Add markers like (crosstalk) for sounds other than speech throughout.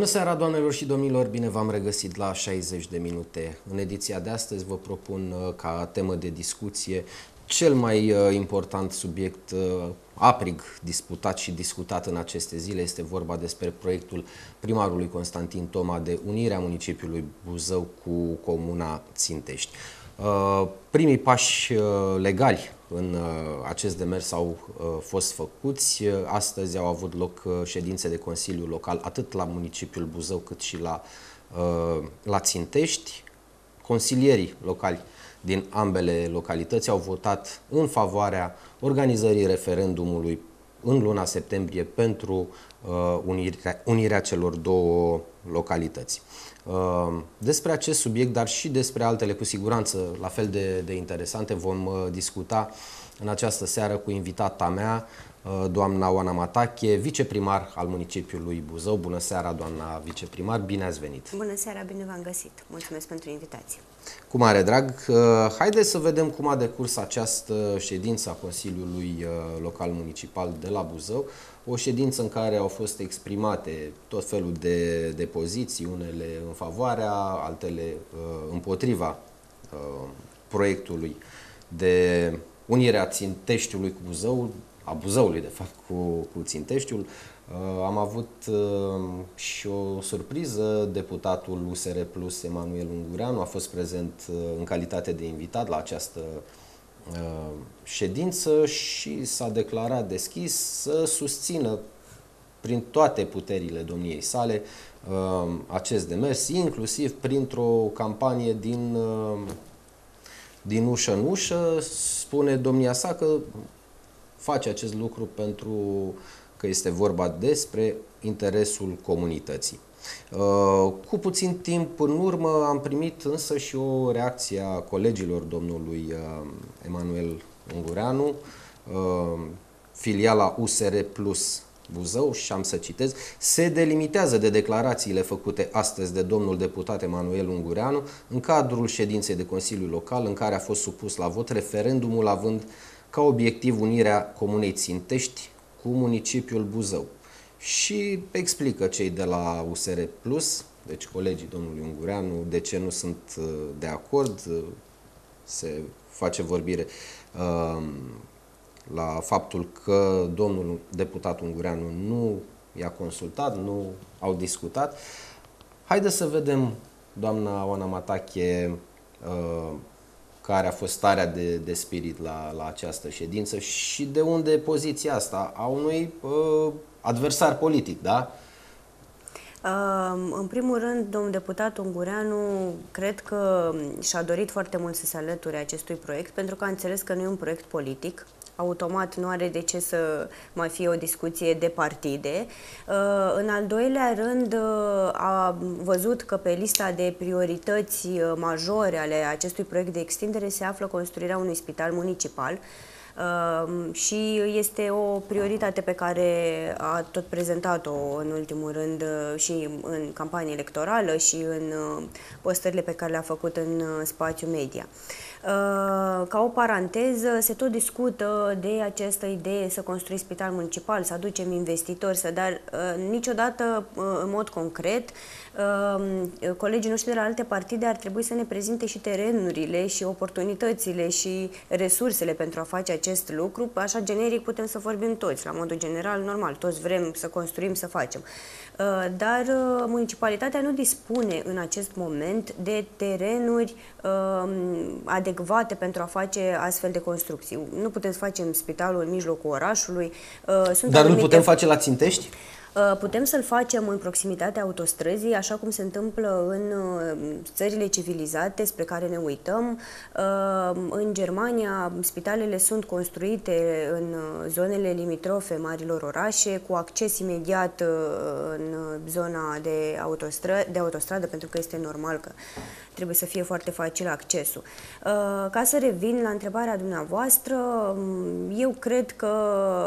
Bună seara, doamnelor și domnilor! Bine v-am regăsit la 60 de minute. În ediția de astăzi vă propun uh, ca temă de discuție cel mai uh, important subiect uh, aprig disputat și discutat în aceste zile. Este vorba despre proiectul primarului Constantin Toma de unirea municipiului Buzău cu comuna Țintești. Primii pași legali în uh, acest demers au uh, fost făcuți. Astăzi au avut loc uh, ședințe de Consiliu Local atât la municipiul Buzău cât și la, la Țintești. Consilierii locali din ambele localități au votat în favoarea organizării referendumului în luna septembrie pentru unirea, unirea celor două localități. Ehm, despre acest subiect, dar și despre altele cu siguranță la fel de, de interesante vom uh, discuta în această seară cu invitata mea, uh, doamna Oana Matache, viceprimar al municipiului Buzău. Bună seara, doamna viceprimar, bine ați venit! Bună seara, bine v-am găsit! Mulțumesc pentru invitație! Cu mare drag! Uh, haideți să vedem cum a decurs această ședință a Consiliului Local Municipal de la Buzău o ședință în care au fost exprimate tot felul de, de poziții, unele în favoarea, altele uh, împotriva uh, proiectului de unirea Ținteștiului cu Buzăul, a Buzăului, de fapt, cu, cu Ținteștiul. Uh, am avut uh, și o surpriză, deputatul USR Plus, Emanuel Ungureanu, a fost prezent uh, în calitate de invitat la această Uh, ședință și s-a declarat deschis să susțină prin toate puterile domniei sale uh, acest demers, inclusiv printr-o campanie din, uh, din ușă în ușă. Spune domnia sa că face acest lucru pentru că este vorba despre interesul comunității. Uh, cu puțin timp în urmă am primit însă și o reacție a colegilor domnului uh, Emanuel Ungureanu, uh, filiala USR Plus Buzău și am să citez, se delimitează de declarațiile făcute astăzi de domnul deputat Emanuel Ungureanu în cadrul ședinței de Consiliu Local în care a fost supus la vot referendumul având ca obiectiv unirea Comunei Țintești cu municipiul Buzău și explică cei de la USR Plus, deci colegii domnului Ungureanu, de ce nu sunt uh, de acord, uh, se face vorbire uh, la faptul că domnul deputat Ungureanu nu i-a consultat, nu au discutat. Haideți să vedem, doamna Oana Matache, care a fost starea de, de spirit la, la această ședință și de unde poziția asta a unui uh, adversar politic, da? În primul rând, domnul deputat Ungureanu cred că și-a dorit foarte mult să se alăture acestui proiect pentru că a înțeles că nu e un proiect politic, automat nu are de ce să mai fie o discuție de partide. În al doilea rând, a văzut că pe lista de priorități majore ale acestui proiect de extindere se află construirea unui spital municipal Ehm, și este o prioritate pe care a tot prezentat-o în ultimul rând uh, și în campanie electorală și în uh, postările pe care le-a făcut în uh, spațiu media. Ca o paranteză, se tot discută de această idee să construi spital municipal, să aducem investitori, să dar niciodată în mod concret colegii noștri de la alte partide ar trebui să ne prezinte și terenurile și oportunitățile și resursele pentru a face acest lucru. Așa generic putem să vorbim toți, la modul general, normal, toți vrem să construim, să facem. Uh, dar uh, municipalitatea nu dispune în acest moment de terenuri um, adecvate pentru a face astfel de construcții. Nu putem să facem spitalul în mijlocul orașului. Uh, sunt Dar nu putem face la Țintești? Uh, putem să-l facem în proximitatea autostrăzii, așa cum se întâmplă în uh, țările civilizate spre care ne uităm. Uh, în Germania, spitalele sunt construite în zonele limitrofe marilor orașe, cu acces imediat în zona de, autostră, de autostradă, pentru că este normal că trebuie să fie foarte facil accesul. Ca să revin la întrebarea dumneavoastră, um, eu cred că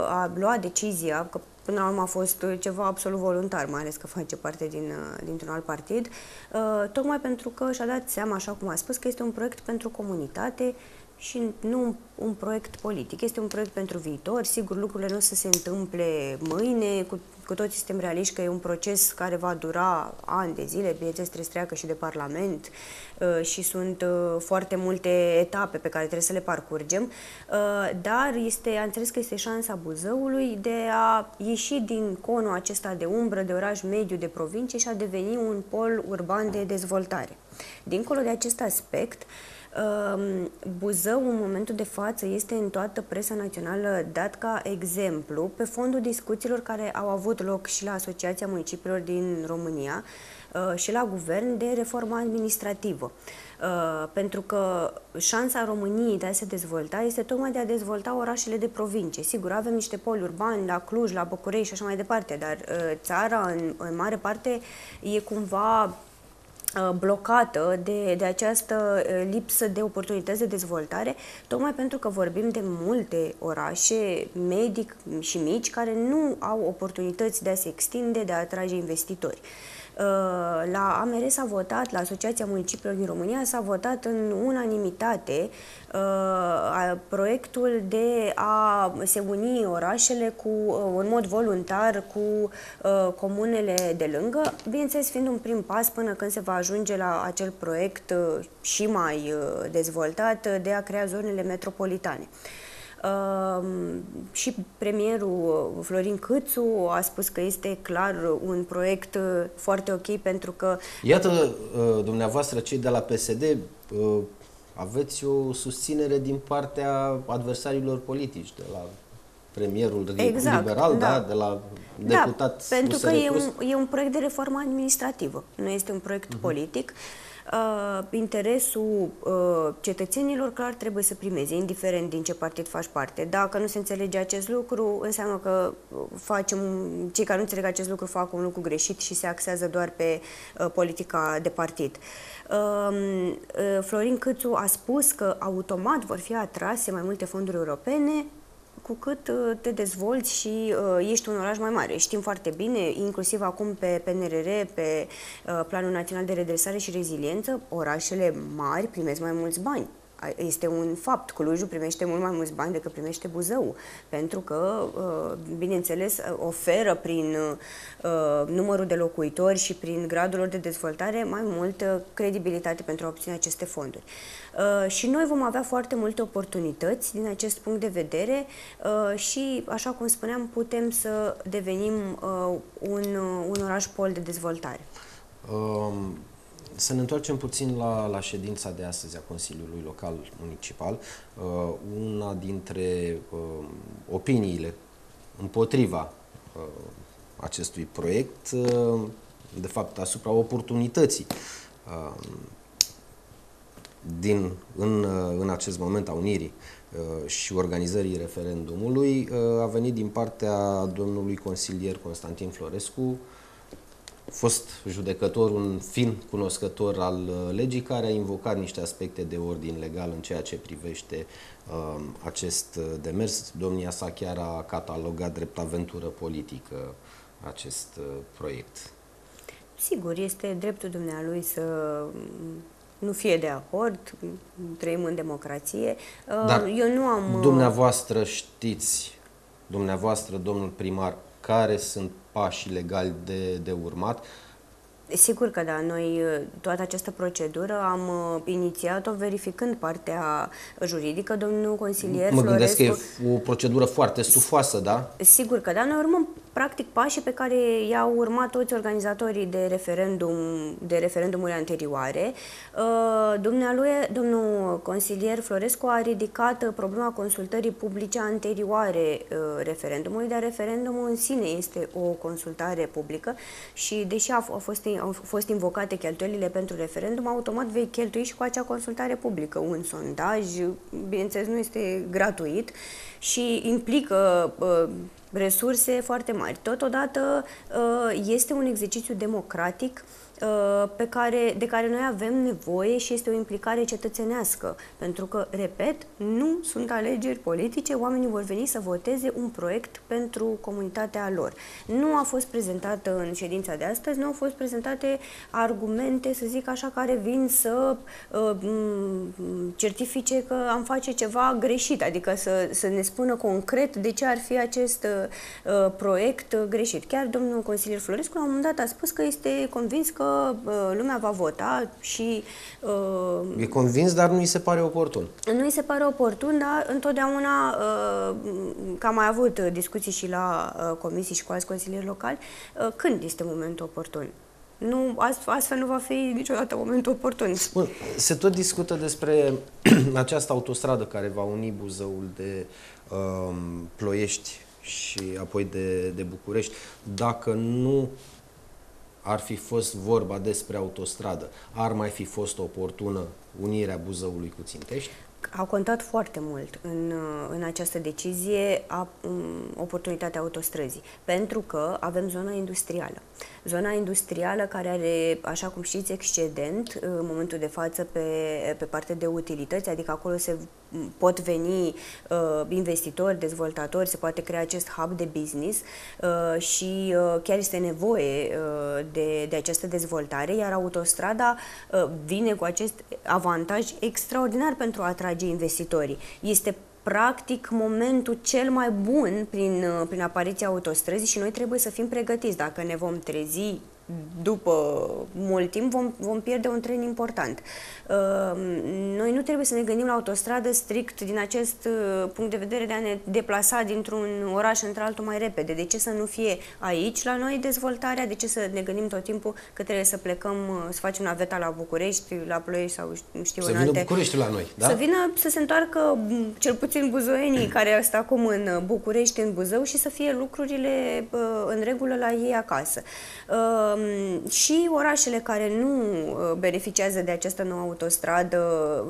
a luat decizia, că Până la urmă a fost ceva absolut voluntar, mai ales că face parte din, uh, dintr-un alt partid, uh, tocmai pentru că și-a dat seama, așa cum a spus, că este un proiect pentru comunitate și nu un proiect politic. Este un proiect pentru viitor. Sigur, lucrurile nu o să se întâmple mâine, cu, cu toți suntem realiști că e un proces care va dura ani de zile, bineînțeles trebuie să treacă și de Parlament uh, și sunt uh, foarte multe etape pe care trebuie să le parcurgem, uh, dar este, am înțeles că este șansa Buzăului de a ieși din conul acesta de umbră, de oraș mediu, de provincie și a deveni un pol urban de dezvoltare. Dincolo de acest aspect, Ehm, Buzău, în momentul de față, este în toată presa națională dat ca exemplu pe fondul discuțiilor care au avut loc și la Asociația Municipiilor din România eh, și la guvern de reformă administrativă. Uh, pentru că șansa României de a se dezvolta este tocmai de a dezvolta orașele de provincie. Sigur, avem niște poli urbani la Cluj, la București și așa mai departe, dar uh, țara, în, în mare parte, e cumva Uh, blocată de, de această uh, lipsă de oportunități de dezvoltare, tocmai pentru că vorbim de multe orașe medic și mici care nu au oportunități de a se extinde, de a atrage investitori. Uh, la AMR s-a votat, la Asociația Municipiilor din România s-a votat în unanimitate uh, proiectul de a se uni orașele cu, uh, în mod voluntar cu comunele de lângă, bineînțeles fiind un prim pas până când se va ajunge la acel proiect și mai dezvoltat de a crea zonele metropolitane. Uh, și premierul Florin Câțu a spus că este clar un proiect foarte ok pentru că... Iată, uh, dumneavoastră, cei de la PSD, uh, aveți o susținere din partea adversarilor politici, de la premierul exact, liberal, da. da, de la da, deputat da, pentru că e un, e un proiect de reformă administrativă, nu este un proiect uh-huh. politic. Uh, interesul uh, cetățenilor clar trebuie să primeze, indiferent din ce partid faci parte. Dacă nu se înțelege acest lucru, înseamnă că facem, cei care nu înțeleg acest lucru fac un lucru greșit și se axează doar pe uh, politica de partid. Uh, uh, Florin Câțu a spus că automat vor fi atrase mai multe fonduri europene cu cât uh, te dezvolți și uh, ești un oraș mai mare. Știm foarte bine, inclusiv acum pe PNRR, pe uh, Planul Național de Redresare și Reziliență, orașele mari primesc mai mulți bani este un fapt. Clujul primește mult mai mulți bani decât primește Buzău, pentru că, uh, bineînțeles, oferă prin uh, numărul de locuitori și prin gradul lor de dezvoltare mai multă credibilitate pentru a obține aceste fonduri. Uh, și noi vom avea foarte multe oportunități din acest punct de vedere și, așa cum spuneam, putem să devenim un, un oraș pol de dezvoltare. Um să ne întoarcem puțin la, la ședința de astăzi a Consiliului Local Municipal. Uh, una dintre uh, opiniile împotriva uh, acestui proiect, uh, de fapt asupra oportunității uh, din, în, uh, în acest moment a unirii uh, și organizării referendumului uh, a venit din partea domnului consilier Constantin Florescu, fost judecător, un fin cunoscător al uh, legii, care a invocat niște aspecte de ordin legal în ceea ce privește uh, acest uh, demers. Domnia sa chiar a catalogat drept aventură politică acest uh, proiect. Sigur, este dreptul dumnealui să mm, nu fie de acord, trăim în democrație. Uh, Dar Eu nu am... Dumneavoastră știți, dumneavoastră, domnul primar, care sunt pașii legali de, de urmat. Sigur că da, noi toată această procedură am uh, inițiat-o verificând partea juridică, domnul consilier Mă gândesc Florescu. că e o procedură foarte stufoasă, da? Sigur că da, noi urmăm practic pașii pe care i-au urmat toți organizatorii de referendum de referendumuri anterioare. Uh, dumnealui, domnul consilier Florescu a ridicat problema consultării publice anterioare uh, referendumului, dar referendumul în sine este o consultare publică și deși au fost, au fost invocate cheltuielile pentru referendum, automat vei cheltui și cu acea consultare publică. Un sondaj, bineînțeles, nu este gratuit și implică uh, resurse foarte mari. Totodată uh, este un exercițiu democratic uh, pe care, de care noi avem nevoie și este o implicare cetățenească. Pentru că, repet, nu sunt alegeri politice, oamenii vor veni să voteze un proiect pentru comunitatea lor. Nu a fost prezentată în ședința de astăzi, nu au fost prezentate argumente, să zic așa, care vin să uh, certifice că am face ceva greșit, adică să, să ne spună concret de ce ar fi acest uh, proiect greșit. Chiar domnul consilier Florescu la un moment dat a spus că este convins că uh, lumea va vota și... Uh, e convins, dar nu îi se pare oportun. Nu îi se pare oportun, dar întotdeauna, uh, că am mai avut discuții și la uh, comisii și cu alți consilieri locali, uh, când este momentul oportun? nu, astfel nu va fi niciodată momentul oportun. Bun, se tot discută despre (clears throat) această autostradă care va uni Buzăul de um, Ploiești și apoi de, de București. Dacă nu ar fi fost vorba despre autostradă, ar mai fi fost oportună unirea Buzăului cu Țintești? Au contat foarte mult în, în această decizie a, um, oportunitatea autostrăzii, pentru că avem zona industrială. Zona industrială care are, așa cum știți, excedent în momentul de față pe, pe partea de utilități, adică acolo se pot veni uh, investitori, dezvoltatori, se poate crea acest hub de business uh, și uh, chiar este nevoie uh, de, de această dezvoltare, iar autostrada uh, vine cu acest avantaj extraordinar pentru a atrage investitorii. Este practic momentul cel mai bun prin, uh, prin apariția autostrăzii și noi trebuie să fim pregătiți. Dacă ne vom trezi după mult timp vom, vom pierde un tren important. Uh, noi nu trebuie să ne gândim la autostradă strict din acest uh, punct de vedere de a ne deplasa dintr-un oraș într-altul mai repede. De ce să nu fie aici la noi dezvoltarea? De ce să ne gândim tot timpul că trebuie să plecăm, uh, să facem naveta la București, la Ploiești sau nu știu să în vină alte... București la noi, da? Să vină, să se întoarcă cel puțin buzoenii care sunt acum în București, în Buzău și să fie lucrurile în regulă la ei acasă. Ehm, și orașele care nu uh, beneficiază de această nouă autostradă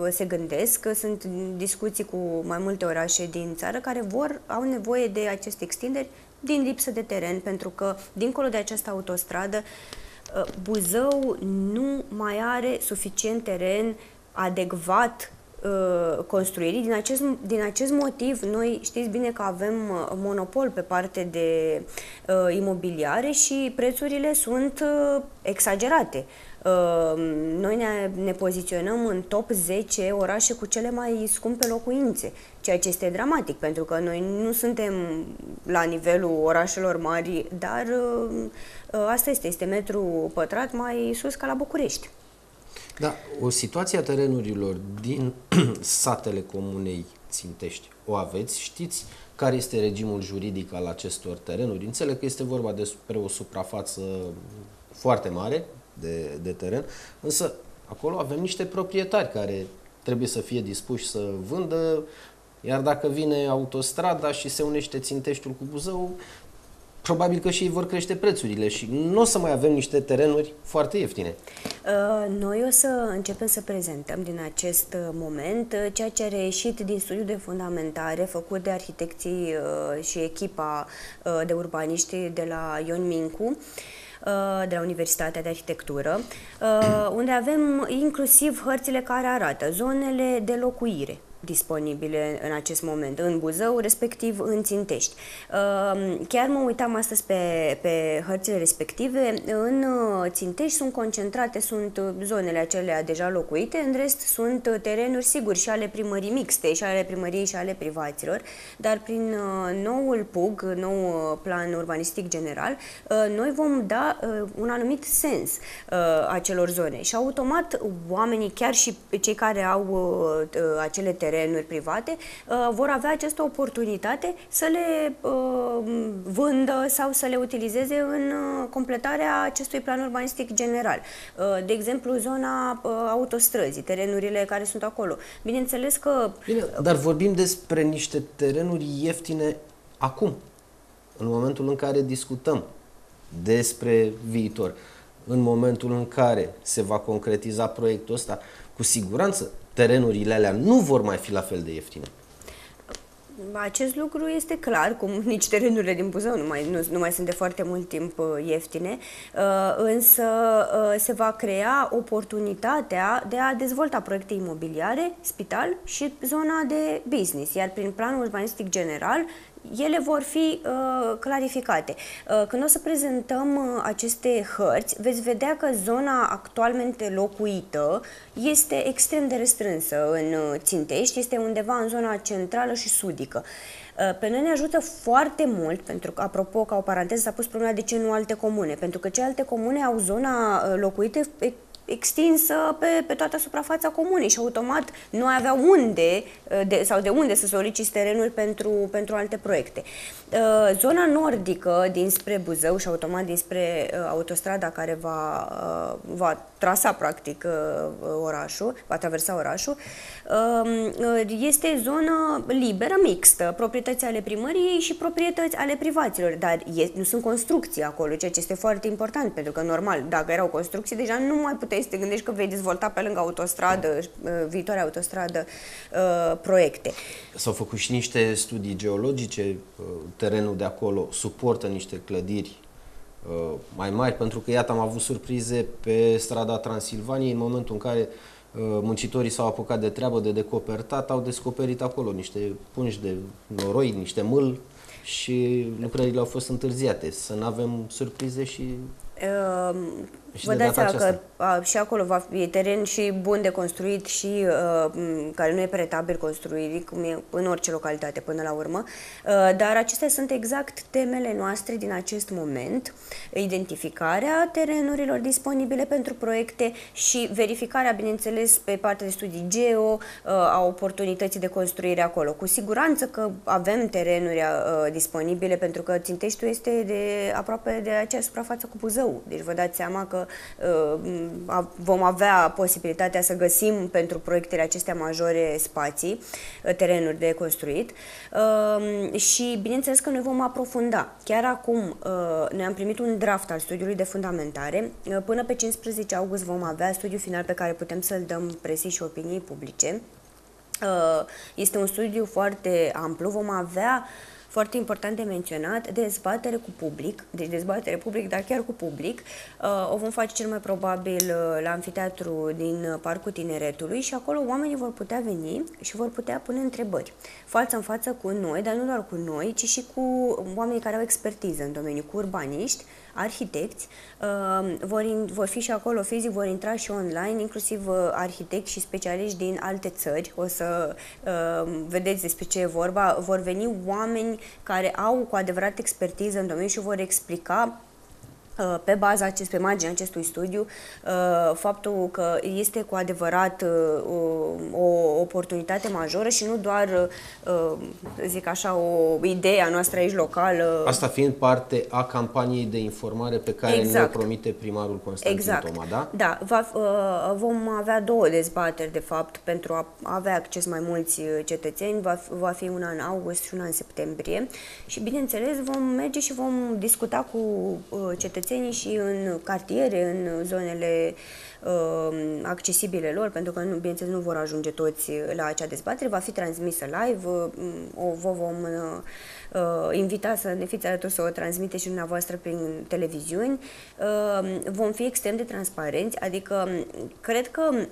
uh, se gândesc, sunt discuții cu mai multe orașe din țară care vor, au nevoie de aceste extinderi din lipsă de teren, pentru că dincolo de această autostradă uh, Buzău nu mai are suficient teren adecvat Uh, construirii. Din acest, din acest motiv, noi știți bine că avem uh, monopol pe parte de uh, imobiliare și prețurile sunt uh, exagerate. Uh, noi ne, ne poziționăm în top 10 orașe cu cele mai scumpe locuințe, ceea ce este dramatic, pentru că noi nu suntem la nivelul orașelor mari, dar uh, uh asta este, este metru pătrat mai sus ca la București. Da, o situație a terenurilor din (clears throat) satele comunei Țintești o aveți, știți care este regimul juridic al acestor terenuri. Înțeleg că este vorba despre o suprafață foarte mare de, de teren, însă acolo avem niște proprietari care trebuie să fie dispuși să vândă, iar dacă vine autostrada și se unește Ținteștiul cu Buzău, probabil că și ei vor crește prețurile și nu o să mai avem niște terenuri foarte ieftine. Uh, noi o să începem să prezentăm din acest uh, moment uh, ceea ce a reieșit din studiul de fundamentare făcut de arhitecții și echipa de urbaniști de la Ion Mincu de la Universitatea de Arhitectură, unde avem inclusiv hărțile care arată zonele de locuire, disponibile în acest moment în Buzău, respectiv în Țintești. Ehm, chiar mă uitam astăzi pe, pe hărțile respective. În uh, Țintești sunt concentrate, sunt zonele acelea deja locuite, în rest sunt terenuri, sigur, și ale primării mixte, și ale primăriei și ale privaților, dar prin uh, noul PUG, nou uh, plan urbanistic general, noi vom da un anumit sens acelor zone și automat oamenii, chiar și cei care au acele terenuri, terenuri private, uh, vor avea această oportunitate să le uh, vândă sau să le utilizeze în uh, completarea acestui plan urbanistic general. De exemplu, zona autostrăzii, terenurile care sunt acolo. Bineînțeles că... Bine, dar vorbim despre niște terenuri ieftine acum, în momentul în care discutăm despre viitor. În momentul în care se va concretiza proiectul ăsta, cu siguranță terenurile alea nu vor mai fi la fel de ieftine. Acest lucru este clar, cum (laughs) nici terenurile din Buzău nu mai, nu, nu mai sunt de foarte mult timp uh, ieftine, uh, însă uh, se va crea oportunitatea de a dezvolta proiecte imobiliare, spital și zona de business, iar prin planul urbanistic general ele vor fi uh, clarificate. Uh, când o să prezentăm uh, aceste hărți, veți vedea că zona actualmente locuită este extrem de restrânsă în uh, Țintești, este undeva în zona centrală și sudică. Uh, pe noi ne ajută foarte mult, pentru că, apropo, ca o paranteză, s-a pus problema de ce nu alte comune, pentru că celelalte comune au zona uh, locuită extinsă pe, pe toată suprafața comunei și automat nu avea unde de, sau de unde să soliciți terenuri pentru, pentru alte proiecte. Uh, zona nordică dinspre Buzău și automat dinspre uh, autostrada care va, uh, va trasa practic orașul, va traversa orașul, um, este zonă liberă, mixtă, proprietăți ale primăriei și proprietăți ale privaților, dar nu sunt construcții acolo, ceea ce este foarte important, pentru că normal, dacă erau construcții, deja nu mai puteai să te gândești că vei dezvolta pe lângă autostradă, viitoarea autostradă, proiecte. S-au făcut și niște studii geologice, terenul de acolo suportă niște clădiri uh, mai mari, pentru că iată am avut surprize pe strada Transilvaniei în momentul în care uh, muncitorii s-au apucat de treabă de decopertat, au descoperit acolo niște pungi de noroi, niște mâl și lucrările au fost întârziate. Să nu avem surprize și uh, și Vă dați seama că a, și acolo va fi teren și bun de construit și uh, care nu e pretabil construit, cum e în orice localitate până la urmă, uh, dar acestea sunt exact temele noastre din acest moment, identificarea terenurilor disponibile pentru proiecte și verificarea, bineînțeles, pe partea de studii geo uh, a oportunității de construire acolo. Cu siguranță că avem terenuri uh, disponibile pentru că Ținteștiul este de aproape de aceeași suprafață cu Buzău, deci vă dați seama că uh, vom avea posibilitatea să găsim pentru proiectele acestea majore spații, uh, terenuri de construit uh, și bineînțeles că noi vom aprofunda. Chiar acum uh, noi am primit un draft al studiului de fundamentare. Uh, până pe 15 august vom avea studiul final pe care putem să-l dăm presii și opiniei publice. Uh, este un studiu foarte amplu. Vom avea uh, foarte important de menționat, dezbatere cu public, deci dezbatere public, dar chiar cu public. Uh, o vom face cel mai probabil uh, la amfiteatru din Parcul Tineretului și acolo oamenii vor putea veni și vor putea pune întrebări. Față în față cu noi, dar nu doar cu noi, ci și cu oamenii care au expertiză în domeniu, cu urbaniști, arhitecți, uh, vor, in, vor fi și acolo fizic, vor intra și online, inclusiv uh, arhitecți și specialiști din alte țări. O să uh, vedeți despre ce e vorba. Vor veni oameni care au cu adevărat expertiză în domeniu și vor explica Uh, pe baza acest, pe marginea acestui studiu, uh, faptul că este cu adevărat uh, o oportunitate majoră și nu doar, zic așa, o idee a noastră aici locală. Asta fiind parte a campaniei de informare pe care exact. ne-o promite primarul Constantin exact. Toma, da? Da, va, vom avea două dezbateri, de fapt, pentru a avea acces mai mulți cetățeni. Va, va fi una în august și una în septembrie și, bineînțeles, vom merge și vom discuta cu cetățenii cetățenii și în cartiere, în zonele uh, accesibile lor, pentru că, nu, bineînțeles, nu vor ajunge toți la acea dezbatere, va fi transmisă live, uh, o vă vom uh, uh, invita să ne fiți alături să o transmite și dumneavoastră prin televiziuni. Uh, vom fi extrem de transparenți, adică cred că Uh,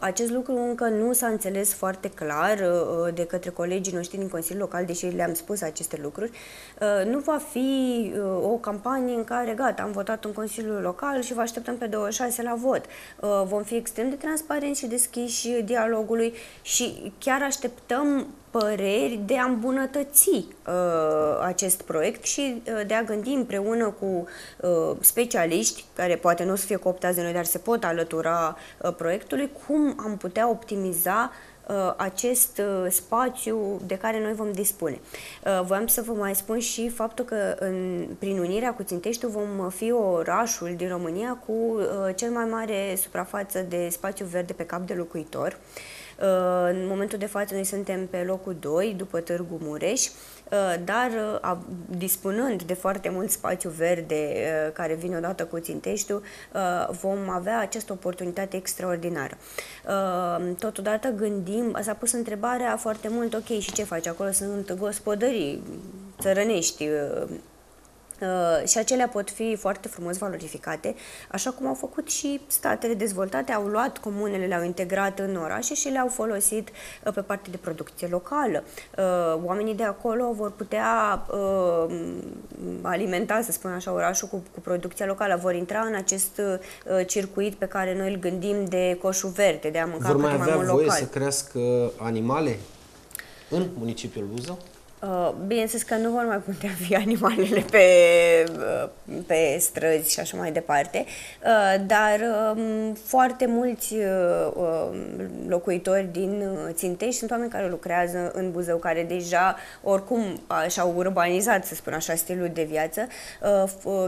acest lucru încă nu s-a înțeles foarte clar uh, de către colegii noștri din Consiliul Local, deși le-am spus aceste lucruri. Uh, nu va fi o campanie în care, gata, am votat în Consiliul Local și vă așteptăm pe 26 la vot. Vom fi extrem de transparenți și deschiși dialogului și chiar așteptăm păreri de a îmbunătăți uh, acest proiect și uh, de a gândi împreună cu uh, specialiști, care poate nu o să fie cooptați de noi, dar se pot alătura uh, proiectului, cum am putea optimiza uh, acest uh, spațiu de care noi vom dispune. Uh, voiam să vă mai spun și faptul că în, prin unirea cu Ținteștiul vom fi orașul din România cu uh, cel mai mare suprafață de spațiu verde pe cap de locuitor. În momentul de față noi suntem pe locul 2 după Târgu Mureș, dar dispunând de foarte mult spațiu verde care vine odată cu Ținteștiul, vom avea această oportunitate extraordinară. Totodată gândim, s-a pus întrebarea foarte mult, ok, și ce faci? Acolo sunt gospodării țărănești, Uh, și acelea pot fi foarte frumos valorificate, așa cum au făcut și statele dezvoltate, au luat comunele, le-au integrat în orașe și le-au folosit uh, pe partea de producție locală. Uh, oamenii de acolo vor putea uh, alimenta, să spun așa, orașul cu, cu producția locală, vor intra în acest uh, circuit pe care noi îl gândim de coșul verde, de a mânca vor mai cât avea mai mult voie local. să crească animale în municipiul Buzău? Uh, bineînțeles că nu vor mai putea fi (laughs) animalele pe, uh, pe străzi și așa mai departe, uh, dar um, foarte mulți um, locuitori din Țintești sunt oameni care lucrează în Buzău, care deja oricum și-au urbanizat, să spun așa, stilul de viață.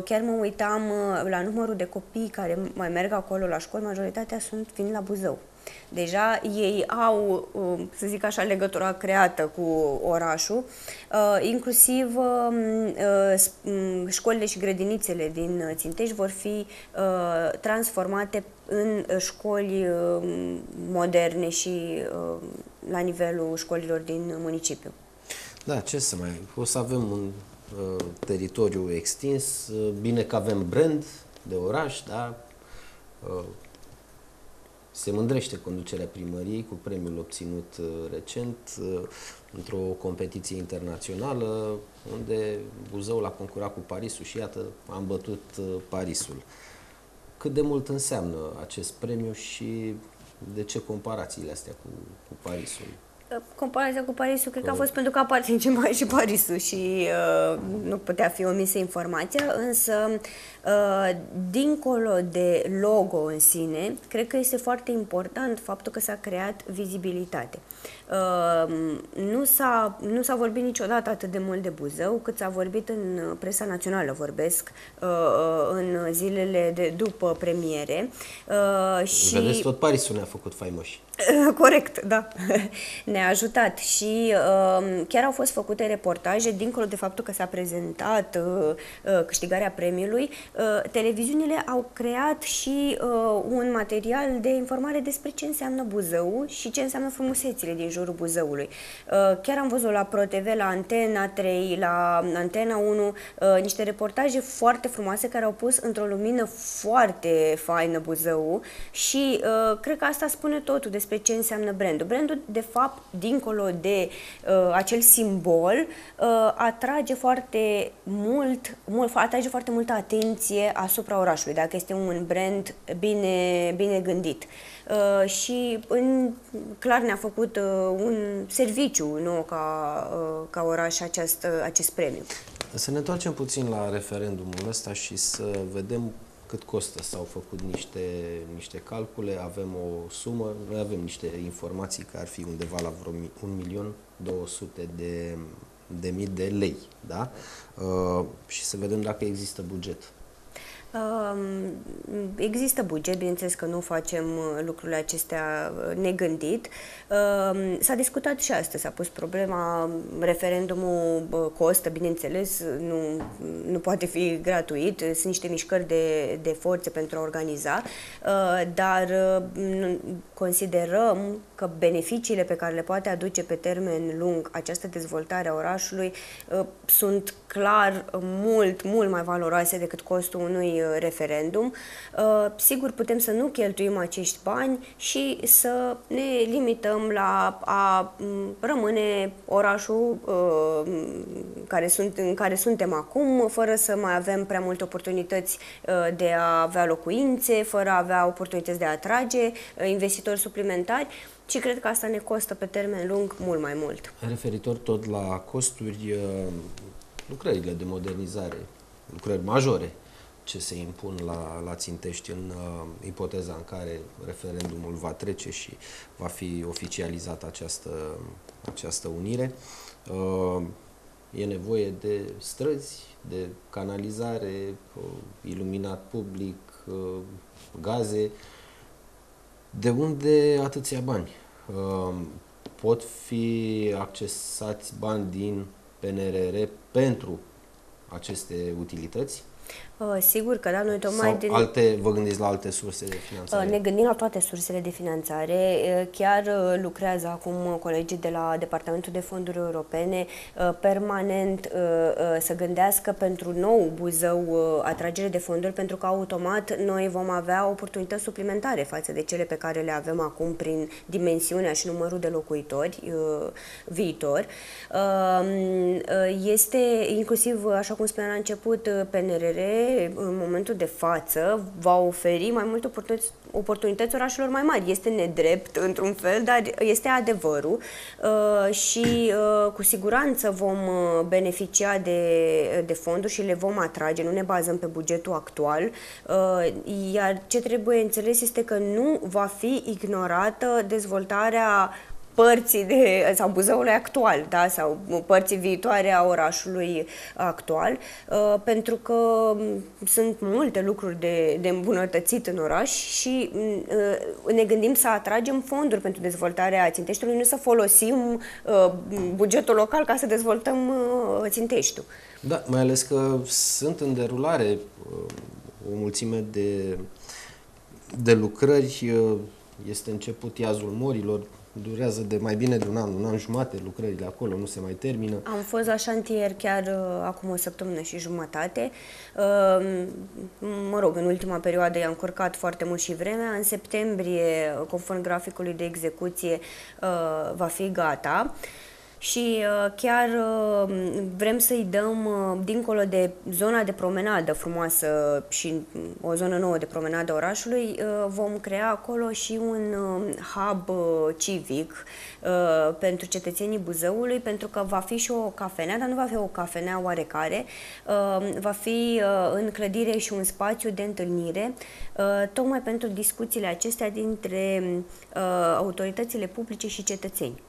Chiar mă uitam la numărul de copii care mai merg acolo la școli, majoritatea sunt fiind la Buzău. Deja ei au, um, să zic așa, legătura creată cu orașul, uh, inclusiv um, uh, um, școlile și grădinițele din Țintești vor fi uh, transformate în școli moderne și la nivelul școlilor din municipiu. Da, ce să mai... O să avem un uh, teritoriu extins, bine că avem brand de oraș, da? Uh, se mândrește conducerea primăriei cu premiul obținut uh, recent uh, într-o competiție internațională unde Buzăul a concurat cu Parisul și iată am bătut uh, Parisul. Cât de mult înseamnă acest premiu și de ce comparațiile astea cu, cu Parisul? Comparația cu Parisul cred că a fost pentru că aparține mai și Parisul și uh, nu putea fi omisă informația, însă uh, dincolo de logo în sine, cred că este foarte important faptul că s-a creat vizibilitate. Uh, nu, s-a, nu s-a vorbit niciodată atât de mult de Buzău cât s-a vorbit în presa națională, vorbesc, uh, în zilele de după premiere. Uh, și... Vedeți, tot Parisul ne-a făcut faimoși. (laughs) Corect, da. (laughs) Ne-a ajutat și uh, chiar au fost făcute reportaje, dincolo de faptul că s-a prezentat uh, uh, câștigarea premiului, uh, televiziunile au creat și uh, un material de informare despre ce înseamnă Buzău și ce înseamnă frumusețile din jurul Buzăului. Uh, chiar am văzut la ProTV, la Antena 3, la Antena 1, uh, niște reportaje foarte frumoase care au pus într-o lumină foarte faină Buzău și uh, cred că asta spune totul despre despre ce înseamnă brandul. Brandul, de fapt, dincolo de uh, acel simbol, uh, atrage foarte mult, mult, atrage foarte multă atenție asupra orașului, dacă este un brand bine, bine gândit. Uh, și în, clar ne-a făcut uh, un serviciu nou ca, uh, ca oraș acest, uh, acest premiu. Să ne întoarcem puțin la referendumul ăsta și să vedem cât costă. S-au făcut niște, niște calcule, avem o sumă, noi avem niște informații că ar fi undeva la vreo 1.200.000 de, de mii de lei, da? Uh, și să vedem dacă există buget. Există buget, bineînțeles că nu facem uh, lucrurile acestea uh, negândit. S-a discutat și astăzi, s-a pus problema, referendumul costă, bineînțeles, nu, nu poate fi gratuit, sunt niște mișcări de, de forțe pentru a organiza, uh, dar considerăm că beneficiile pe care le poate aduce pe termen lung această dezvoltare a orașului sunt clar mult, mult mai valoroase decât costul unui Uh, referendum. Uh, sigur, putem să nu cheltuim acești bani și să ne limităm la a mm, rămâne orașul uh, care sunt, în care suntem acum, fără să mai avem prea multe oportunități de a avea locuințe, fără a avea oportunități de a atrage investitori suplimentari și cred că asta ne costă pe termen lung mult mai mult. Referitor tot la costuri, lucrările de modernizare, lucrări majore, ce se impun la, la Țintești în uh, ipoteza în care referendumul va trece și va fi oficializată această, această unire. Uh, e nevoie de străzi, de canalizare, uh, iluminat public, uh, gaze. De unde atâția bani? Pot fi accesați bani din PNRR pentru aceste utilități? Uh, sigur că da, noi tocmai... Sau din... alte, vă gândiți la alte surse de finanțare? Uh, ne gândim la toate sursele de finanțare. Uh, chiar lucrează acum colegii de la Departamentul de Fonduri Europene permanent să gândească pentru nou Buzău atragere de fonduri, pentru că automat noi vom avea oportunități suplimentare față de cele pe care le avem acum prin dimensiunea și numărul de locuitori viitor. Este inclusiv, așa cum spuneam la început, PNRR în momentul de față va oferi mai multe oportunități, oportunități orașelor mai mari. Este nedrept într-un fel, dar este adevărul. Uh, și uh, cu siguranță vom uh, beneficia de, de fonduri și le vom atrage, nu ne bazăm pe bugetul actual, uh, iar ce trebuie înțeles este că nu va fi ignorată dezvoltarea părții de, sau Buzăului actual, da, sau părții viitoare a orașului actual, uh, pentru că mm, sunt multe lucruri de, de îmbunătățit în oraș și uh, ne gândim să atragem fonduri pentru dezvoltarea Ținteștiului, nu să folosim uh, bugetul local ca să dezvoltăm uh, Ținteștiul. Da, mai ales că sunt în derulare uh, o mulțime de, de lucrări, uh, este început iazul morilor, durează de mai bine de un an, un an jumate lucrările acolo, nu se mai termină. Am fost la șantier chiar uh, acum o săptămână și jumătate. Uh, mă rog, în ultima perioadă i-am încurcat foarte mult și vremea. În septembrie, conform graficului de execuție, uh, va fi gata. Uh, și uh, chiar uh, vrem să-i dăm, uh, dincolo de zona de promenadă frumoasă și o zonă nouă de promenadă orașului, vom crea acolo și un hub civic pentru cetățenii Buzăului, pentru că va fi și o cafenea, dar nu va fi o cafenea oarecare, va fi în clădire și un spațiu de întâlnire, tocmai pentru discuțiile acestea dintre autoritățile publice și cetățeni.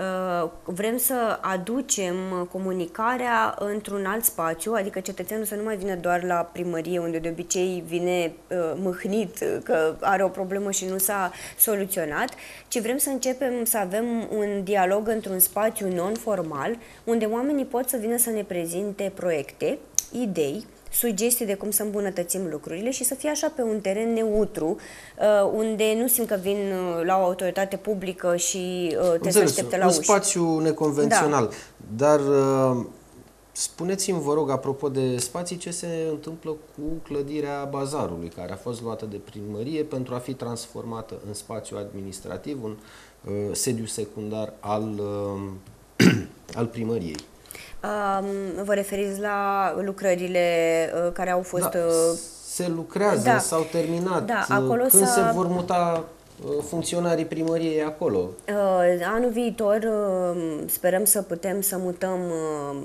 Uh, vrem să aducem comunicarea într-un alt spațiu, adică cetățeanul să nu mai vină doar la primărie, unde de obicei vine uh, mâhnit că are o problemă și nu s-a soluționat, ci vrem să începem să avem un dialog într-un spațiu non-formal, unde oamenii pot să vină să ne prezinte proiecte, idei, sugestii de cum să îmbunătățim lucrurile și să fie așa pe un teren neutru, uh, unde nu simt că vin uh, la o autoritate publică și uh, te să aștepte la un uși. spațiu neconvențional. Da. Dar spuneți-mi, vă rog, apropo de spații, ce se întâmplă cu clădirea bazarului, care a fost luată de primărie pentru a fi transformată în spațiu administrativ, un uh, sediu secundar al, uh, (clears throat) al primăriei. Vă referiți la lucrările uh, care au fost... Da, uh, se lucrează, da. s-au terminat. Da, acolo Când se vor muta Uh, funcționarii primăriei acolo? Uh, anul viitor uh, sperăm să putem să mutăm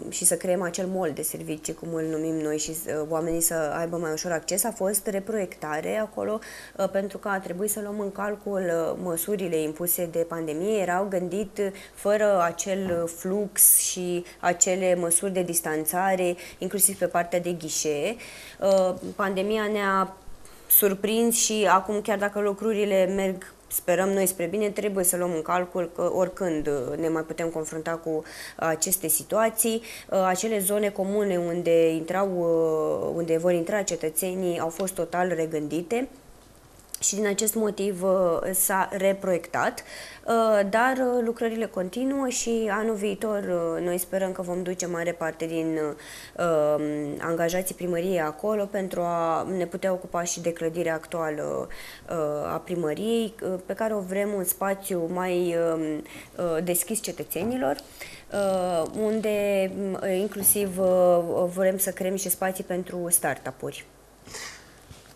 și să creăm acel mol de servicii, cum îl numim noi, și oamenii să aibă mai ușor acces. A fost reproiectare acolo pentru că a trebuit să luăm în calcul măsurile impuse de pandemie. Erau gândit fără acel flux și acele măsuri de distanțare, inclusiv pe partea de ghișee. Pandemia ne-a surprins și acum chiar dacă lucrurile merg sperăm noi spre bine, trebuie să luăm în calcul că oricând ne mai putem confrunta cu aceste situații. Acele zone comune unde, intrau, unde vor intra cetățenii au fost total regândite și din acest motiv uh, s-a reproiectat, uh, dar uh, lucrările continuă și anul viitor noi sperăm că vom duce mare parte din angajații primăriei acolo pentru a ne putea ocupa și de clădirea actuală a primăriei, pe care o vrem un spațiu mai deschis cetățenilor, unde inclusiv vrem să creăm și spații pentru startup-uri.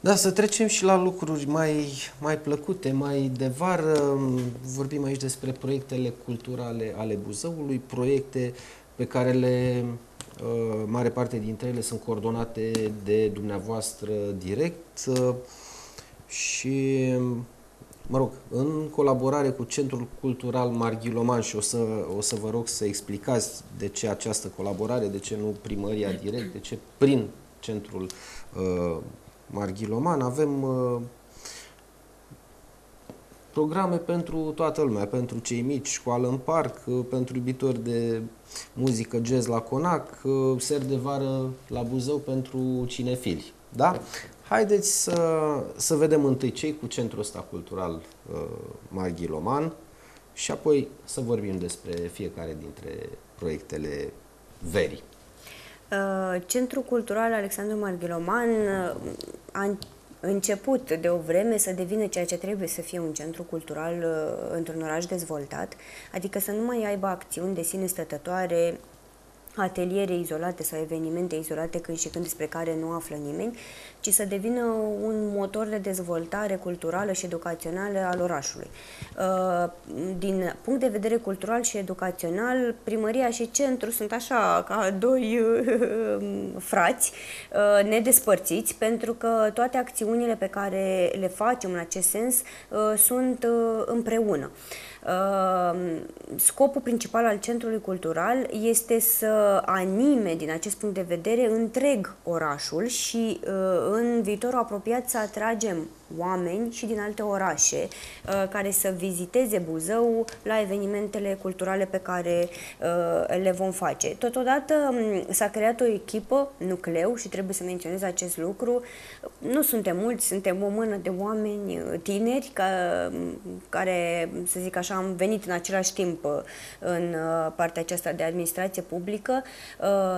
Da, să trecem și la lucruri mai, mai plăcute, mai de vară. Vorbim aici despre proiectele culturale ale Buzăului, proiecte pe care le, uh, mare parte dintre ele sunt coordonate de dumneavoastră direct uh, și, mă rog, în colaborare cu Centrul Cultural Marghilomanș și o să, o să vă rog să explicați de ce această colaborare, de ce nu primăria direct, de ce prin Centrul uh, Marghiloman, avem uh, programe pentru toată lumea, pentru cei mici, școală în parc, pentru iubitori de muzică jazz la Conac, ser de vară la Buzău pentru cinefili. Da? Haideți să, să vedem întâi cei cu centrul ăsta cultural uh, Marghiloman și apoi să vorbim despre fiecare dintre proiectele verii. Uh, Centrul Cultural Alexandru Marghiloman uh, a început de o vreme să devină ceea ce trebuie să fie un centru cultural uh, într-un oraș dezvoltat, adică să nu mai aibă acțiuni de sine stătătoare ateliere izolate sau evenimente izolate când și când despre care nu află nimeni, ci să devină un motor de dezvoltare culturală și educațională al orașului. Uh, din punct de vedere cultural și educațional, primăria și centru sunt așa ca doi uh, (laughs) frați uh, nedespărțiți, pentru că toate acțiunile pe care le facem în acest sens sunt împreună. Ehm, scopul principal al centrului cultural este să anime din acest punct de vedere întreg orașul și uh, în viitorul apropiat să atragem oameni și din alte orașe uh, care să viziteze Buzău la evenimentele culturale pe care uh, le vom face. Totodată um, s-a creat o echipă, nucleu, și trebuie să menționez acest lucru. Nu suntem mulți, suntem o mână de oameni uh, tineri ca, um, care, să zic așa, am venit în același timp în partea aceasta de administrație publică.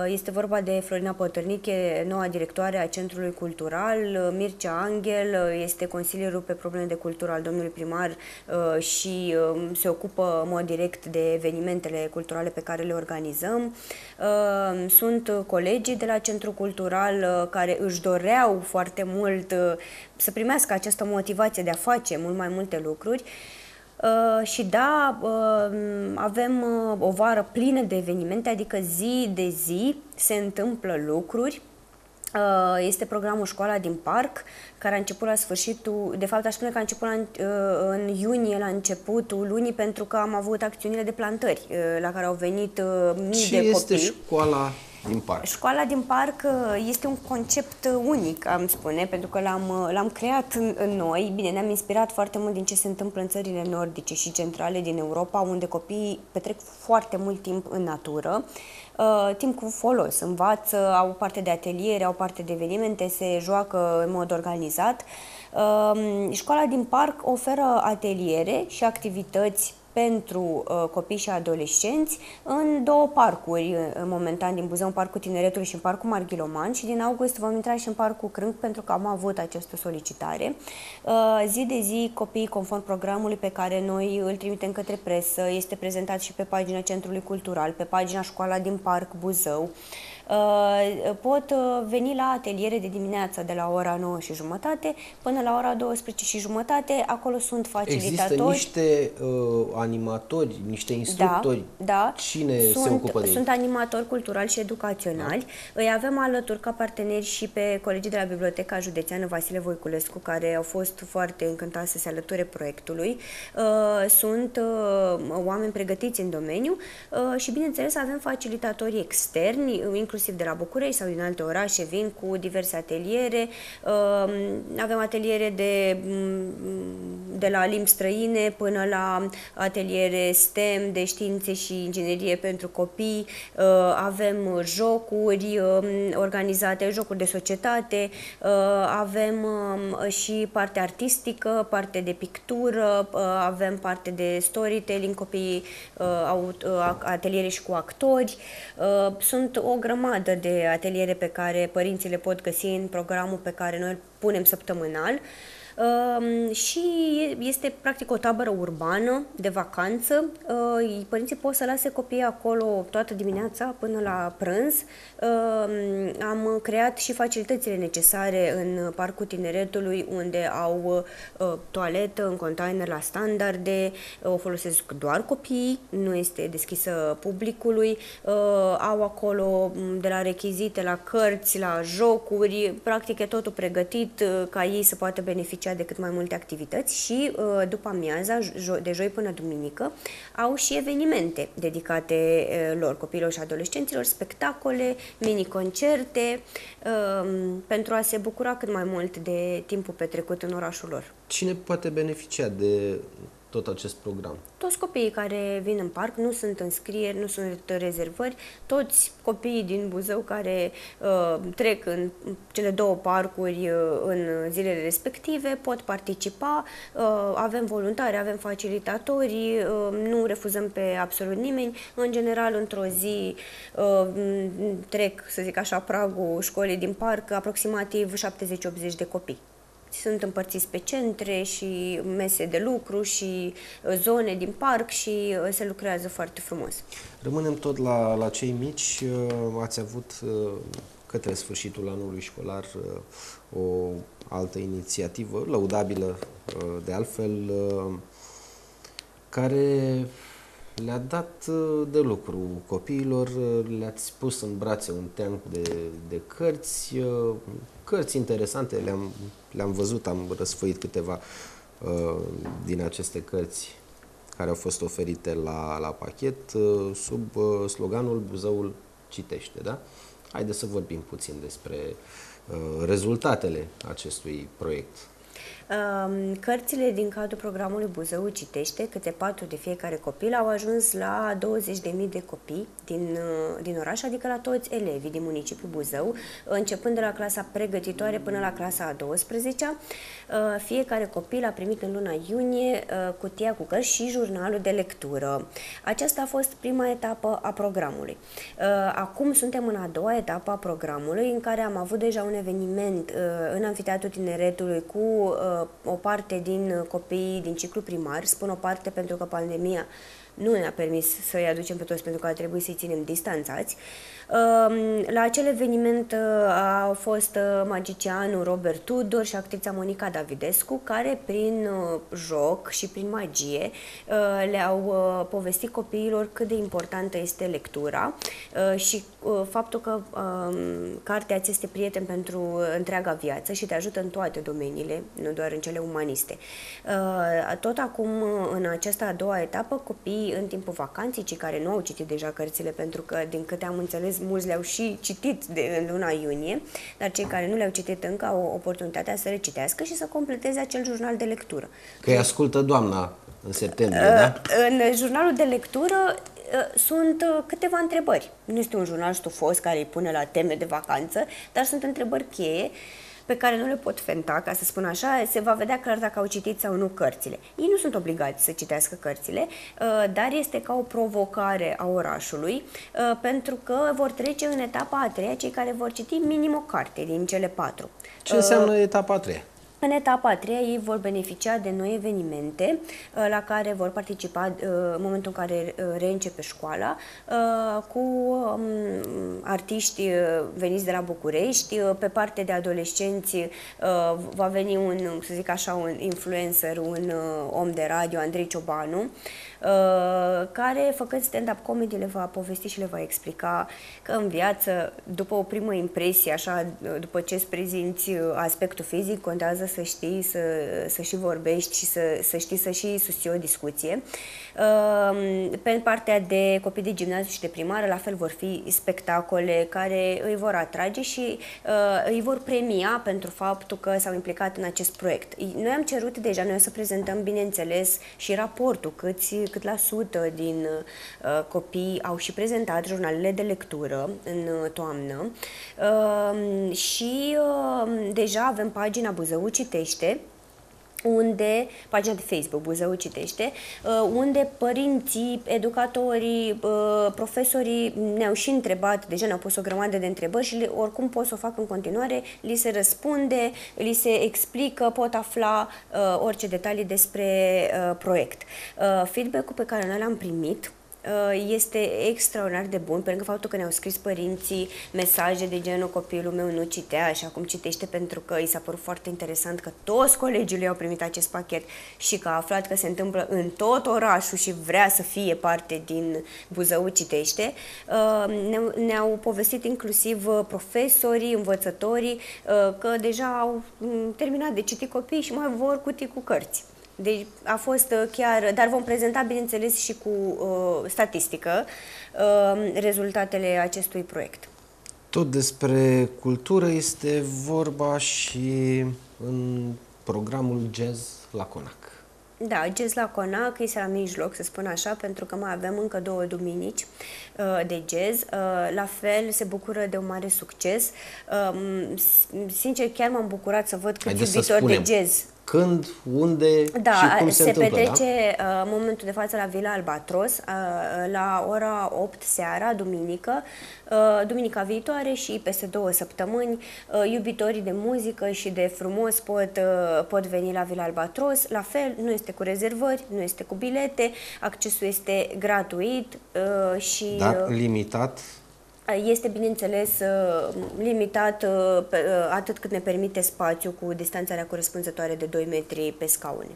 Este vorba de Florina Potărniche, noua directoare a Centrului Cultural, Mircea Angel, este consilierul pe probleme de cultură al domnului primar uh, și um, se ocupă în mod direct de evenimentele culturale pe care le organizăm. Uh, sunt colegii de la Centrul Cultural uh, care își doreau foarte mult să primească această motivație de a face mult mai multe lucruri. Uh, și da, uh, avem uh, o vară plină de evenimente, adică zi de zi se întâmplă lucruri. Uh, este programul Școala din Parc, care a început la sfârșitul, de fapt aș spune că a început la, uh, în iunie, la începutul lunii, pentru că am avut acțiunile de plantări, uh, la care au venit mii Ce de copii. este școala din parc? Școala din parc este un concept unic, am spune, pentru că l-am, l-am creat în, în noi. Bine, ne-am inspirat foarte mult din ce se întâmplă în țările nordice și centrale din Europa, unde copiii petrec foarte mult timp în natură uh, timp cu folos, învață, au parte de ateliere, au parte de evenimente, se joacă în mod organizat. Uh, școala din parc oferă ateliere și activități pentru uh, copii și adolescenți în două parcuri uh, momentan din Buzău, în Parcul Tineretului și în Parcul Marghiloman și din august vom intra și în Parcul Crânc pentru că am avut această solicitare. Uh, zi de zi copiii conform programului pe care noi îl trimitem către presă, este prezentat și pe pagina Centrului Cultural, pe pagina Școala din Parc Buzău. Uh, pot uh, veni la ateliere de dimineață de la ora 9 și jumătate până la ora 12 și jumătate. Acolo sunt facilitatori. Există niște uh, animatori, niște instructori. Da, da. Cine sunt, se ocupă de ei? Sunt animatori culturali și educaționali. Da. Îi avem alături ca parteneri și pe colegii de la Biblioteca Județeană Vasile Voiculescu, care au fost foarte încântați să se alăture proiectului. Sunt oameni pregătiți în domeniu și, bineînțeles, avem facilitatori externi, inclusiv inclusiv de la București sau din alte orașe, vin cu diverse ateliere. Avem ateliere de, de la limbi străine până la ateliere STEM de științe și inginerie pentru copii. Avem jocuri organizate, jocuri de societate, avem și parte artistică, parte de pictură, avem parte de storytelling, copii au ateliere și cu actori. Sunt o grămadă grămadă de ateliere pe care părinții le pot găsi în programul pe care noi îl punem săptămânal și este practic o tabără urbană de vacanță. Părinții pot să lase copiii acolo toată dimineața până la prânz. Am creat și facilitățile necesare în Parcul Tineretului, unde au toaletă în container la standarde, o folosesc doar copiii, nu este deschisă publicului. Au acolo de la rechizite, la cărți, la jocuri, practic e totul pregătit ca ei să poată beneficia beneficia de cât mai multe activități și după amiaza, de joi până duminică, au și evenimente dedicate lor, copiilor și adolescenților, spectacole, mini-concerte, pentru a se bucura cât mai mult de timpul petrecut în orașul lor. Cine poate beneficia de tot acest program? Toți copiii care vin în parc, nu sunt înscrieri, nu sunt rezervări, toți copiii din Buzău care uh, trec în cele două parcuri uh, în zilele respective pot participa, uh, avem voluntari, avem facilitatori, uh, nu refuzăm pe absolut nimeni. În general, într-o zi uh, trec, să zic așa, pragul școlii din parc aproximativ 70-80 de copii sunt împărțiți pe centre și mese de lucru și uh, zone din parc și uh, se lucrează foarte frumos. Rămânem tot la, la cei mici. Uh, ați avut către sfârșitul anului școlar o altă inițiativă lăudabilă de altfel care le-a dat de lucru copiilor, le-ați pus în brațe un teanc de, de cărți, cărți interesante, le-am, le-am văzut, am răsfoit câteva uh, din aceste cărți care au fost oferite la, la pachet uh, sub uh, sloganul Buzăul citește, da? Haideți să vorbim puțin despre uh, rezultatele acestui proiect. Cărțile din cadrul programului Buzău Citește, câte patru de fiecare copil, au ajuns la 20.000 de copii din, uh, din oraș, adică la toți elevii din municipiul Buzău, începând de la clasa pregătitoare până la clasa a 12-a. Uh, fiecare copil a primit în luna iunie uh, cutia cu cărți și jurnalul de lectură. Aceasta a fost prima etapă a programului. Acum suntem în a doua etapă a programului, în care am avut deja un eveniment în Amfiteatrul Tineretului cu o parte din copiii din ciclu primar, spun o parte pentru că pandemia nu ne-a permis să-i aducem pe toți pentru că a trebuit să-i ținem distanțați. La acel eveniment uh, a fost uh, magicianul Robert Tudor și actrița Monica Davidescu, care prin uh, joc și prin magie le-au povestit copiilor cât de importantă este lectura și faptul că um, cartea ți este prieten pentru întreaga viață și te ajută în toate domeniile, nu doar în cele umaniste. Tot acum, în această a doua etapă, copiii în timpul vacanței, cei care nu au citit deja cărțile, pentru că, din câte am înțeles, mulți le-au și citit de, în luna iunie, dar cei care nu le-au citit încă au oportunitatea să le citească și să completeze acel jurnal de lectură. Că îi ascultă doamna în septembrie, uh, da? În jurnalul de lectură uh, sunt uh, câteva întrebări. Nu este un jurnal stufos care îi pune la teme de vacanță, dar sunt întrebări cheie uh, pe care nu le pot fenta, ca să spun așa, se va vedea clar dacă au citit sau nu cărțile. Ei nu sunt obligați să citească cărțile, uh, dar este ca o provocare a orașului, uh, pentru că vor trece în etapa a treia cei care vor citi minim o carte din cele patru. Ce înseamnă etapa a treia? În etapa a treia, ei vor beneficia de noi evenimente uh, la care vor participa uh, în momentul în care uh, reîncepe școala cu um, artiști veniți de la București. Pe parte de adolescenți va veni un, să zic așa, un influencer, un om de radio, Andrei Ciobanu, Uh, care, făcând stand-up comedy, le va povesti și le va explica că în viață, după o primă impresie, așa, după ce îți prezinți aspectul fizic, contează să știi să, să și vorbești și să, să știi să și susții o discuție. Uh, pe partea de copii de gimnaziu și de primară, la fel vor fi spectacole care îi vor atrage și uh, îi vor premia pentru faptul că s-au implicat în acest proiect. Noi am cerut deja, noi o să prezentăm, bineînțeles, și raportul, câți cât la sută din uh, copii au și prezentat jurnalele de lectură în uh, toamnă uh, și uh, deja avem pagina Buzău Citește, unde, pagina de Facebook, Buzău Citește, uh, unde părinții, educatorii, uh, profesorii ne-au și întrebat, deja ne-au pus o grămadă de întrebări și oricum pot să o fac în continuare, li se răspunde, li se explică, pot afla uh, orice detalii despre proiect. Feedback-ul pe care noi l-am primit Uh, este extraordinar de bun, pentru că faptul că ne-au scris părinții mesaje de genul copilul meu nu citea și acum citește pentru că i s-a părut foarte interesant că toți colegii lui au primit acest pachet și că a aflat că se întâmplă în tot orașul și vrea să fie parte din Buzău citește. Uh, ne-au povestit inclusiv uh, profesorii, învățătorii că deja au mm, terminat de citit copii și mai vor cutii cu cărți. Deci a fost uh, chiar, dar vom prezenta, bineînțeles, și cu uh, statistică uh, rezultatele acestui proiect. Tot despre cultură este vorba și în programul Jazz la Conac. Da, Jazz la Conac este la mijloc, să spun așa, pentru că mai avem încă două duminici uh, de jazz. Uh, la fel, se bucură de un mare succes. Uh, sincer, chiar m-am bucurat să văd câți iubitori de jazz când, unde da, și cum se, se întâmplă, petrece da? în momentul de față la Vila Albatros la ora 8 seara, duminică, duminica viitoare și peste două săptămâni iubitorii de muzică și de frumos pot, pot veni la Vila Albatros. La fel, nu este cu rezervări, nu este cu bilete, accesul este gratuit și... Dar limitat este, bineînțeles, uh, limitat uh, uh, atât cât ne permite spațiu cu distanțarea corespunzătoare de 2 metri pe scaune.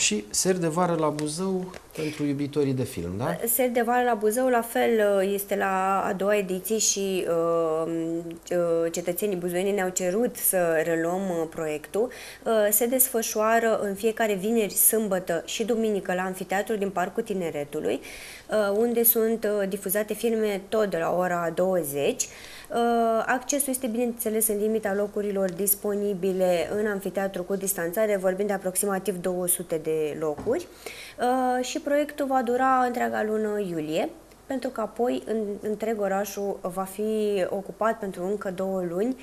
Și Ser de vară la Buzău pentru iubitorii de film, da? Ser de vară la Buzău, la fel, este la a doua ediție și uh, cetățenii buzoieni ne-au cerut să reluăm uh, proiectul. Uh, se desfășoară în fiecare vineri, sâmbătă și duminică la Amfiteatru din Parcul Tineretului, uh, unde sunt uh, difuzate filme tot de la ora 20. Uh, accesul este, bineînțeles, în limita locurilor disponibile în amfiteatru cu distanțare, vorbind de aproximativ 200 de locuri. Uh, și proiectul va dura întreaga lună iulie pentru că apoi în, întreg orașul va fi ocupat pentru încă două luni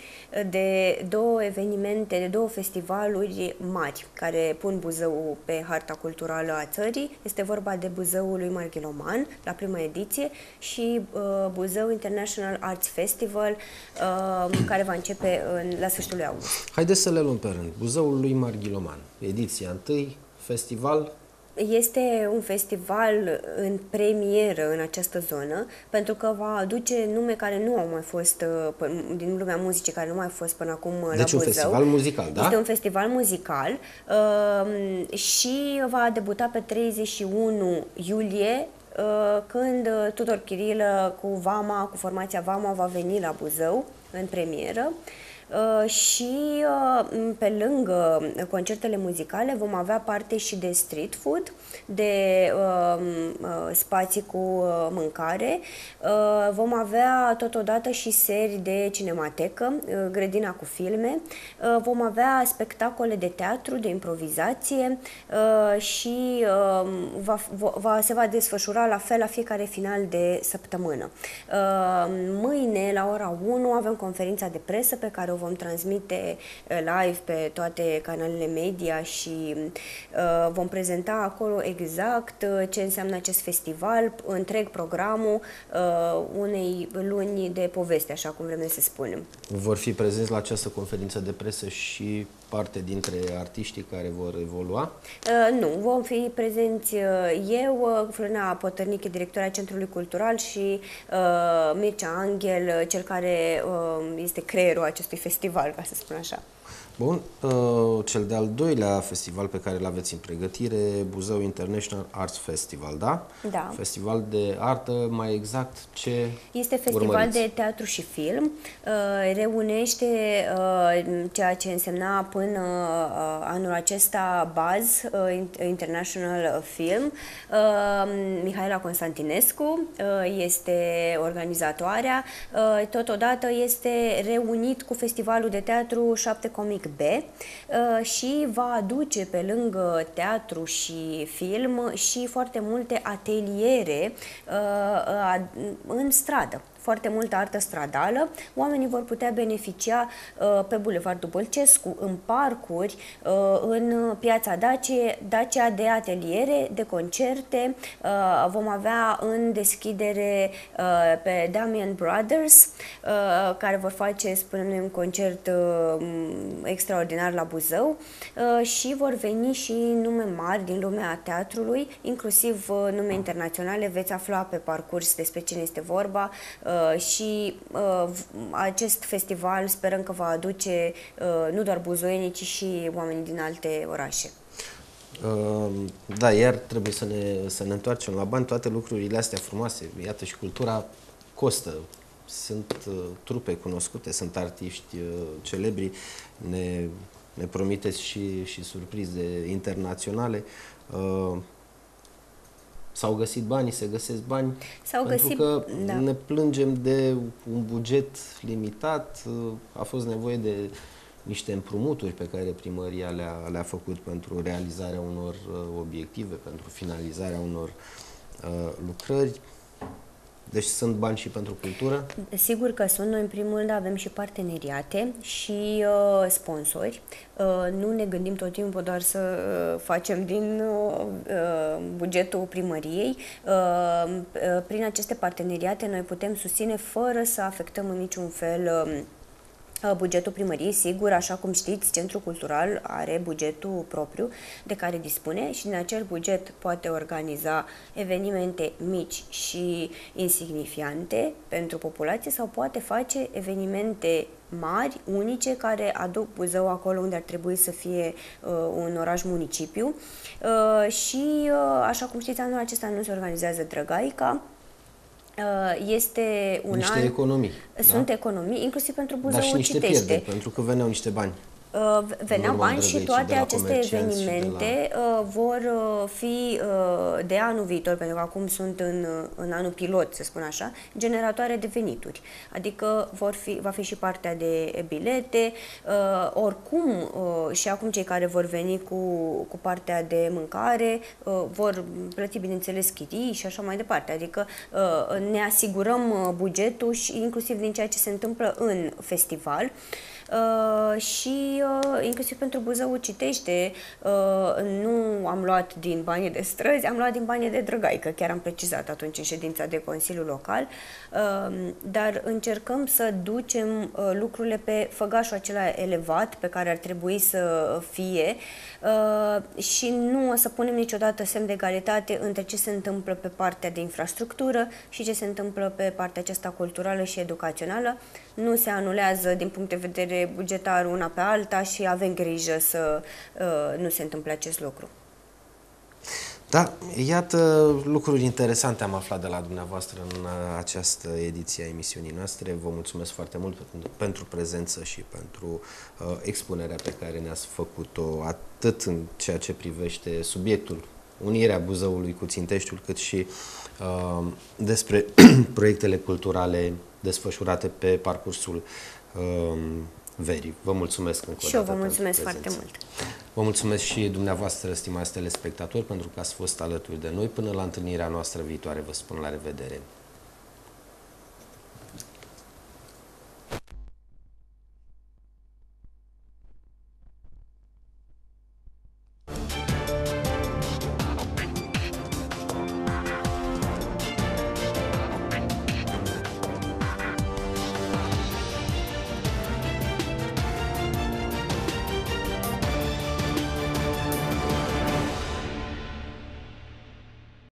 de două evenimente, de două festivaluri mari care pun Buzău pe harta culturală a țării. Este vorba de Buzăul lui Marghiloman la prima ediție și uh, Buzău International Arts Festival uh, care va începe în, la sfârșitul lui august. Haideți să le luăm pe rând. Buzăul lui Marghiloman, ediția 1, festival este un festival în premieră în această zonă, pentru că va aduce nume care nu au mai fost uh, din lumea muzicii, care nu mai au fost până acum deci la Deci un festival muzical, da? Este un festival muzical uh, și va debuta pe 31 iulie uh, când Tudor Chirilă cu Vama, cu formația Vama va veni la Buzău în premieră. Uh, și uh, pe lângă concertele muzicale vom avea parte și de street food, de um, uh, spații cu mâncare. Vom avea totodată și seri de cinematecă, grădina cu filme. Vom avea spectacole de teatru, de improvizație și um, va, va, se va desfășura la fel la fiecare final de săptămână. Mâine, la ora 1, avem conferința de presă pe care o vom transmite uh, live pe toate canalele media și uh, vom prezenta acolo exact uh, ce înseamnă acest festival, întreg programul unei luni de poveste, așa cum vrem să spunem. Vor fi prezenți la această conferință de presă și parte dintre artiștii care vor evolua? Uh, nu, vom fi prezenți eu, Florina Potărnic, directora Centrului Cultural și uh, Mircea Angel, cel care uh, este creierul acestui festival, ca să spun așa. Bun, uh, cel de-al doilea festival pe care îl aveți în pregătire, Buzău International Arts Festival, da? Da. Festival de artă, mai exact ce Este festival urmăriți? de teatru și film, uh, reunește uh, ceea ce însemna până anul acesta BAZ, International Film. Mihaela Constantinescu este organizatoarea, totodată este reunit cu festivalul de teatru 7 Comic B uh, și va aduce pe lângă teatru și film și foarte multe ateliere uh, în stradă foarte multă artă stradală. Oamenii vor putea beneficia uh, pe Bulevardul Bălcescu, în parcuri, uh, în piața Dacie, Dacia de ateliere, de concerte. Uh, vom avea în deschidere uh, pe Damian Brothers, uh, care vor face, spunem noi, un concert uh, extraordinar la Buzău uh, și vor veni și nume mari din lumea teatrului, inclusiv uh, nume internaționale. Veți afla pe parcurs despre cine este vorba uh, și uh, acest festival sperăm că va aduce uh, nu doar buzoienii, ci și oameni din alte orașe. Uh, da, iar trebuie să ne, să ne întoarcem la bani. Toate lucrurile astea frumoase, iată și cultura costă. Sunt uh, trupe cunoscute, sunt artiști uh, celebri, ne, ne promiteți și, și surprize internaționale. Uh, S-au găsit bani, se găsesc bani, S-au pentru găsit, că da. ne plângem de un buget limitat, a fost nevoie de niște împrumuturi pe care primăria le-a, le-a făcut pentru realizarea unor uh, obiective, pentru finalizarea unor uh, lucrări. Deci sunt bani și pentru cultură. Sigur că sunt. Noi, în primul rând, avem și parteneriate și uh, sponsori. Uh, nu ne gândim tot timpul doar să uh, facem din uh, uh, bugetul primăriei. Uh, uh, prin aceste parteneriate noi putem susține fără să afectăm în niciun fel uh, Uh, bugetul primăriei, sigur, așa cum știți, Centrul Cultural are bugetul propriu de care dispune și din acel buget poate organiza evenimente mici și insignifiante pentru populație sau poate face evenimente mari, unice, care aduc Buzău acolo unde ar trebui să fie uh, un oraș municipiu. Uh, și, uh, așa cum știți, anul acesta nu se organizează Drăgaica, Uh, este un niște an... economii. Sunt da? economii, inclusiv pentru Buzău Dar și niște citește. pierderi, pentru că veneau niște bani. Uh, veneau urma bani și Drăgăicii, toate de la aceste comercianți și de evenimente uh, vor uh, fi uh, de anul viitor, pentru că acum sunt în, uh, în anul pilot, să spun așa, generatoare de venituri. Adică vor fi, va fi și partea de bilete, uh, oricum uh, și acum cei care vor veni cu, cu partea de mâncare uh, vor plăti, bineînțeles, chirii și așa mai departe. Adică uh, ne asigurăm uh, bugetul și inclusiv din ceea ce se întâmplă în festival. Uh, și uh, inclusiv pentru Buzău citește, uh, nu am luat din banii de străzi, am luat din banii de drăgaică, chiar am precizat atunci în ședința de Consiliu Local, uh, dar încercăm să ducem uh, lucrurile pe făgașul acela elevat pe care ar trebui să fie uh, și nu o să punem niciodată semn de egalitate între ce se întâmplă pe partea de infrastructură și ce se întâmplă pe partea aceasta culturală și educațională. Nu se anulează din punct de vedere bugetar una pe alta și avem grijă să uh, nu se întâmple acest lucru. Da, iată lucruri interesante am aflat de la dumneavoastră în uh, această ediție a emisiunii noastre. Vă mulțumesc foarte mult pentru, pentru prezență și pentru uh, expunerea pe care ne-ați făcut-o atât în ceea ce privește subiectul unirea Buzăului cu Ținteștiul, cât și uh, despre (clears throat) proiectele culturale desfășurate pe parcursul uh, verii. Vă mulțumesc încă o Și eu dată vă pentru mulțumesc foarte prezență. mult. Vă mulțumesc și dumneavoastră, stimați telespectatori, pentru că ați fost alături de noi. Până la întâlnirea noastră viitoare, vă spun la revedere.